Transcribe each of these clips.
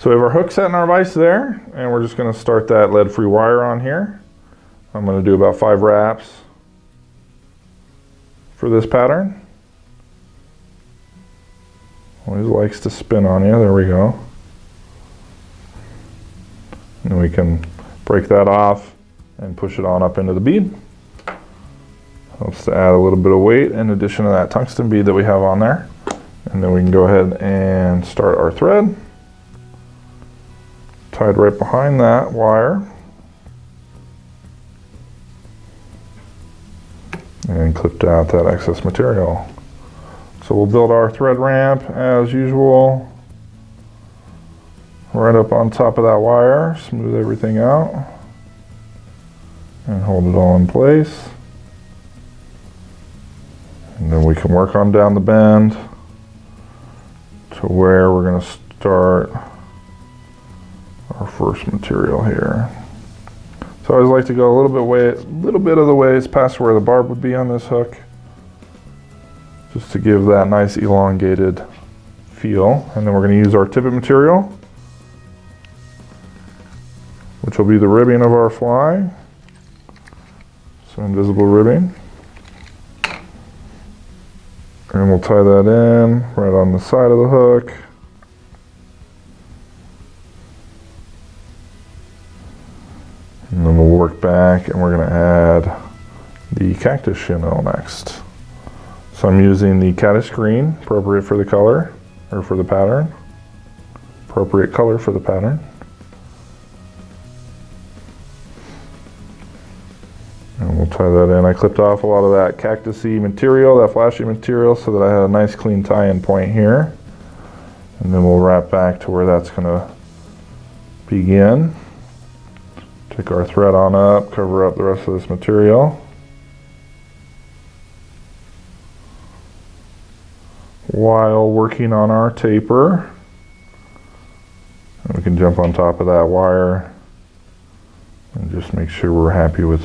So we have our hook set in our vise there, and we're just gonna start that lead-free wire on here. I'm gonna do about five wraps for this pattern. Always likes to spin on you, there we go. And we can break that off and push it on up into the bead. Helps to add a little bit of weight in addition to that tungsten bead that we have on there. And then we can go ahead and start our thread. Tied right behind that wire. And clipped out that excess material. So we'll build our thread ramp as usual. Right up on top of that wire, smooth everything out. And hold it all in place. And then we can work on down the bend to where we're going to start our first material here. So I always like to go a little bit way, a little bit of the ways past where the barb would be on this hook, just to give that nice elongated feel. And then we're going to use our tippet material, which will be the ribbing of our fly. So invisible ribbing. And we'll tie that in right on the side of the hook. And then we'll work back and we're going to add the cactus chenille next. So I'm using the caddis green, appropriate for the color, or for the pattern. Appropriate color for the pattern. And we'll tie that in. I clipped off a lot of that cactusy material, that flashy material, so that I had a nice clean tie-in point here. And then we'll wrap back to where that's going to begin. Take our thread on up, cover up the rest of this material. While working on our taper, and we can jump on top of that wire and just make sure we're happy with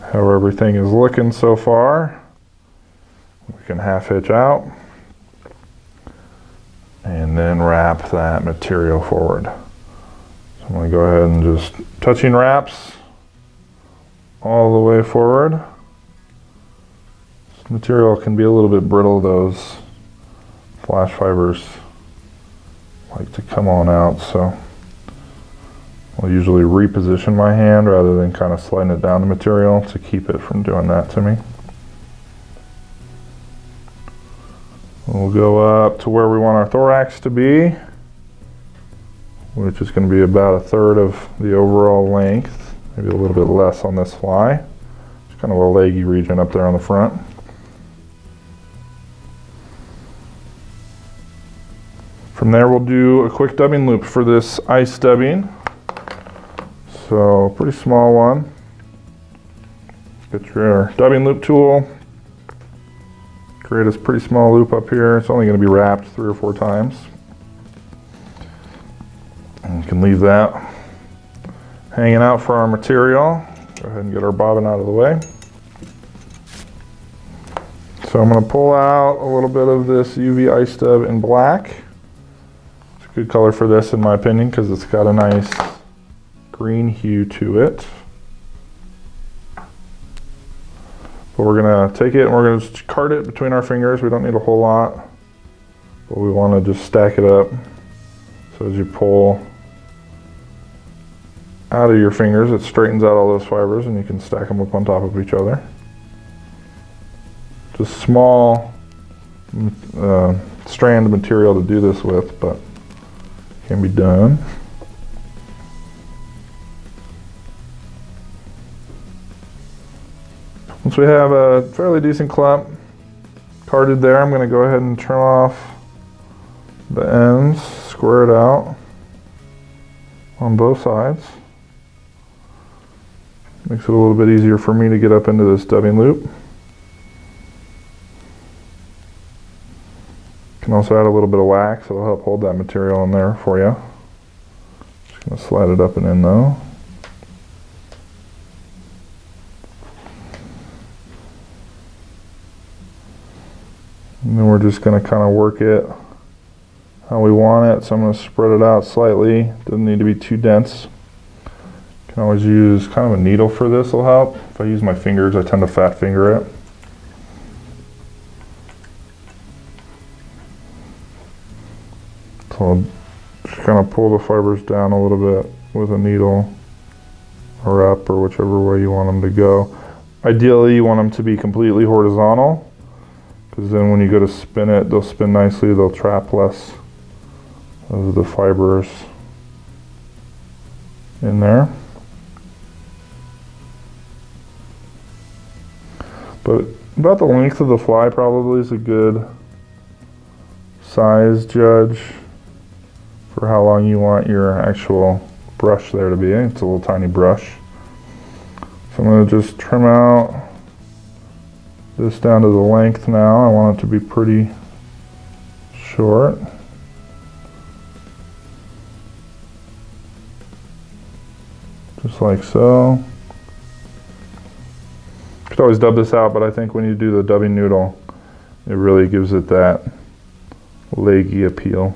how everything is looking so far. We can half hitch out and then wrap that material forward. I'm to go ahead and just touching wraps all the way forward. This material can be a little bit brittle, those flash fibers like to come on out, so I'll usually reposition my hand rather than kind of sliding it down the material to keep it from doing that to me. We'll go up to where we want our thorax to be, which is going to be about a third of the overall length, maybe a little bit less on this fly. It's kind of a leggy region up there on the front. From there we'll do a quick dubbing loop for this ice dubbing. So pretty small one. Get your dubbing loop tool. Create a pretty small loop up here. It's only going to be wrapped three or four times. Can leave that hanging out for our material. Go ahead and get our bobbin out of the way. So I'm going to pull out a little bit of this UV ice dub in black. It's a good color for this in my opinion because it's got a nice green hue to it. But we're gonna take it and we're gonna cart it between our fingers. We don't need a whole lot, but we wanna just stack it up. So as you pull out of your fingers, it straightens out all those fibers and you can stack them up on top of each other. Just small uh, strand material to do this with, but can be done. Once we have a fairly decent clump carded there, I'm going to go ahead and trim off the ends, square it out on both sides. Makes it a little bit easier for me to get up into this dubbing loop. Can also add a little bit of wax, it'll help hold that material in there for you. Just to slide it up and in though. And then we're just going to kind of work it how we want it. So I'm to spread it out slightly. Doesn't need to be too dense. Can always use kind of a needle for this will help. If I use my fingers, I tend to fat finger it. So I'll just kind of pull the fibers down a little bit with a needle or up or whichever way you want them to go. Ideally, you want them to be completely horizontal because then when you go to spin it, they'll spin nicely, they'll trap less of the fibers in there. But about the length of the fly probably is a good size judge for how long you want your actual brush there to be. It's a little tiny brush. So I'm going to just trim out this down to the length now. I want it to be pretty short. Just like so. Could always dub this out, but I think when you do the dubbing noodle, it really gives it that leggy appeal.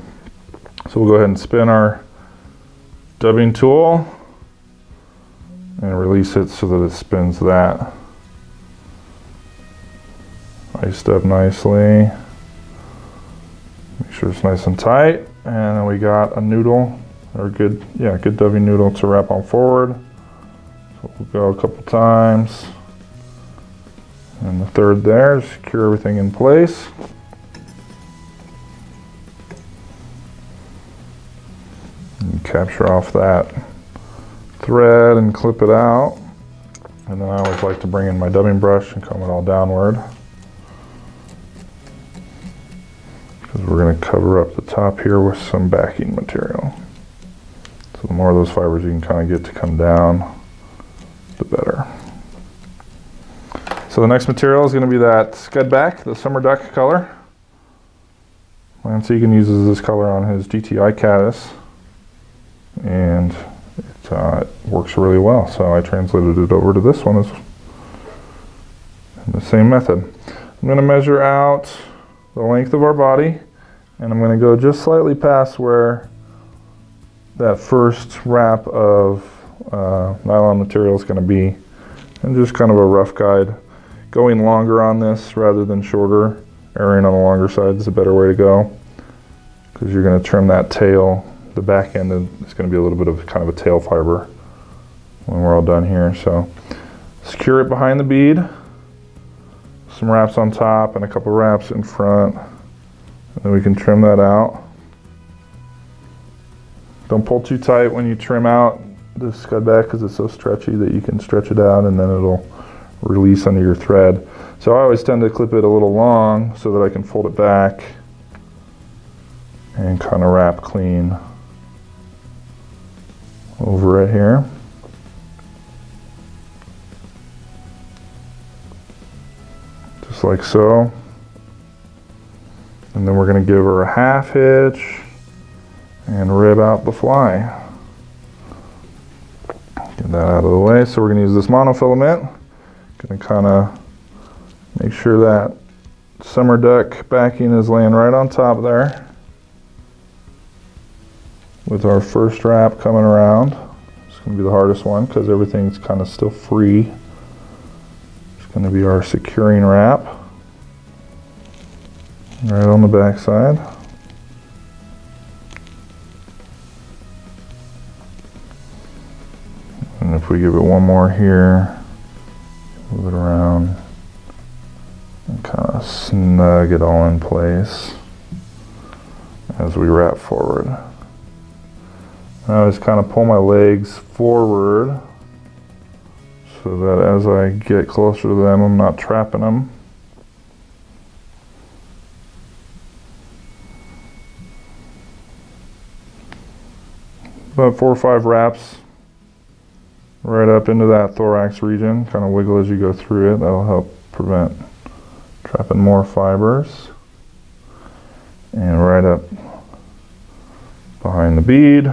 So we'll go ahead and spin our dubbing tool and release it so that it spins that ice dub nicely. Make sure it's nice and tight. And then we got a noodle, or good, yeah, good dubbing noodle to wrap on forward. So we'll go a couple times. And the third there, secure everything in place. And capture off that thread and clip it out. And then I always like to bring in my dubbing brush and comb it all downward. Because we're going to cover up the top here with some backing material. So the more of those fibers you can kind of get to come down, the better. So the next material is going to be that scud back, the summer duck color. Lansing uses this color on his GTI Caddis and it uh, works really well. So I translated it over to this one as the same method. I'm going to measure out the length of our body and I'm going to go just slightly past where that first wrap of uh, nylon material is going to be and just kind of a rough guide going longer on this rather than shorter, erring on the longer side is a better way to go because you're going to trim that tail. The back end is going to be a little bit of kind of a tail fiber when we're all done here. So secure it behind the bead, some wraps on top and a couple wraps in front. And then we can trim that out. Don't pull too tight when you trim out the scud back because it's so stretchy that you can stretch it out and then it'll release under your thread. So I always tend to clip it a little long so that I can fold it back and kind of wrap clean over it here. Just like so. And then we're going to give her a half hitch and rib out the fly. Get that out of the way. So we're going to use this monofilament. Gonna kind of make sure that summer duck backing is laying right on top there. With our first wrap coming around. It's gonna be the hardest one because everything's kind of still free. It's gonna be our securing wrap. Right on the back side. And if we give it one more here, move it around and kind of snug it all in place as we wrap forward. I just kind of pull my legs forward so that as I get closer to them, I'm not trapping them. About four or five wraps right up into that thorax region. Kind of wiggle as you go through it. That'll help prevent trapping more fibers. And right up behind the bead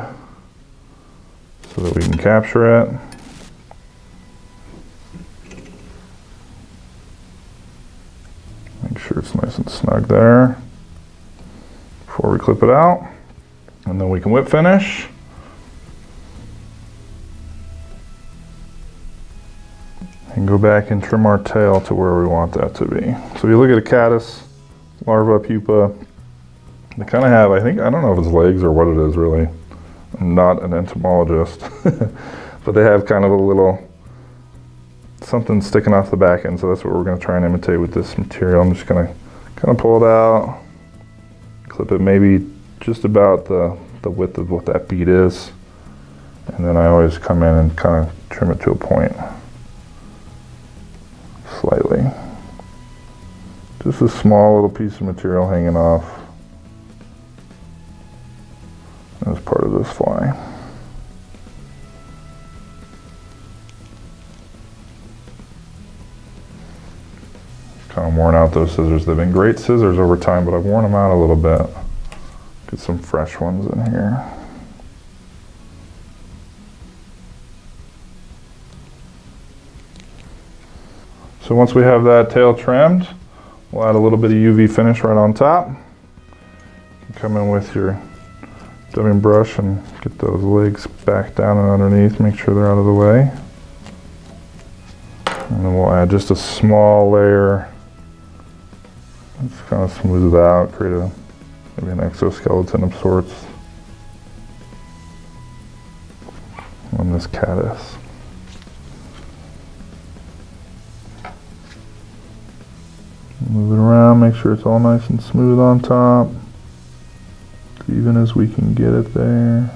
so that we can capture it. Make sure it's nice and snug there before we clip it out. And then we can whip finish. Go back and trim our tail to where we want that to be. So if you look at a caddis, larva, pupa, they kind of have, I think, I don't know if it's legs or what it is really. I'm not an entomologist. but they have kind of a little something sticking off the back end. So that's what we're going to try and imitate with this material. I'm just going to kind of pull it out, clip it maybe just about the, the width of what that bead is. And then I always come in and kind of trim it to a point slightly. Just a small little piece of material hanging off as part of this fly. Kind of worn out those scissors. They've been great scissors over time, but I've worn them out a little bit. Get some fresh ones in here. So once we have that tail trimmed, we'll add a little bit of UV finish right on top. Come in with your dubbing brush and get those legs back down and underneath, make sure they're out of the way. And then we'll add just a small layer. Just kind of smooth it out, create a maybe an exoskeleton of sorts on this caddis. Move it around, make sure it's all nice and smooth on top. Even as we can get it there.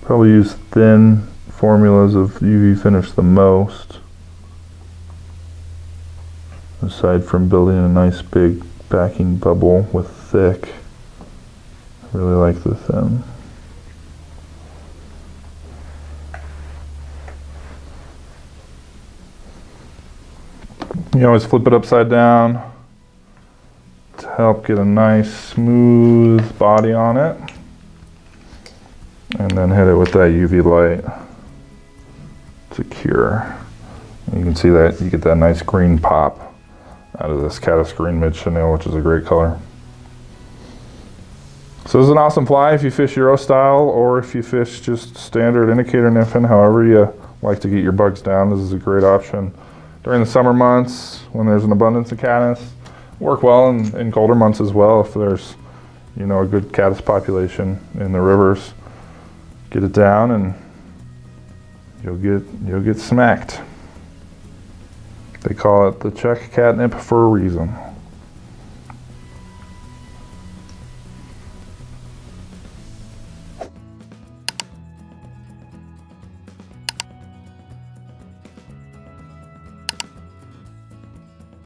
Probably use thin formulas of UV finish the most. Aside from building a nice big backing bubble with thick. I really like the thin. You always flip it upside down to help get a nice smooth body on it. And then hit it with that UV light to cure. You can see that you get that nice green pop out of this caddis green mid chenille, which is a great color. So this is an awesome fly if you fish Euro style or if you fish just standard indicator nymphing, however you like to get your bugs down, this is a great option during the summer months when there's an abundance of caddis. Work well in, in colder months as well if there's, you know, a good caddis population in the rivers. Get it down and you'll get you'll get smacked. They call it the Czech catnip for a reason.